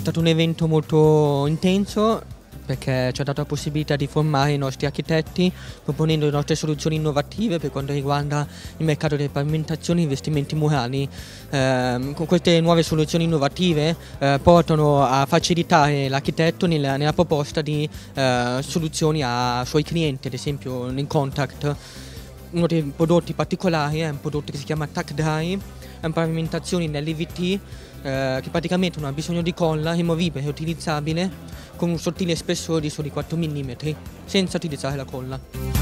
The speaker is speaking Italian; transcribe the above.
stato un evento molto intenso perché ci ha dato la possibilità di formare i nostri architetti proponendo le nostre soluzioni innovative per quanto riguarda il mercato delle pavimentazioni e investimenti murali. Eh, queste nuove soluzioni innovative eh, portano a facilitare l'architetto nella, nella proposta di eh, soluzioni ai suoi clienti, ad esempio in contact. Uno dei prodotti particolari è un prodotto che si chiama Tac Dry, pavimentazione in LVT eh, che praticamente non ha bisogno di colla, rimovibile e utilizzabile con un sottile spessore di soli 4 mm senza utilizzare la colla.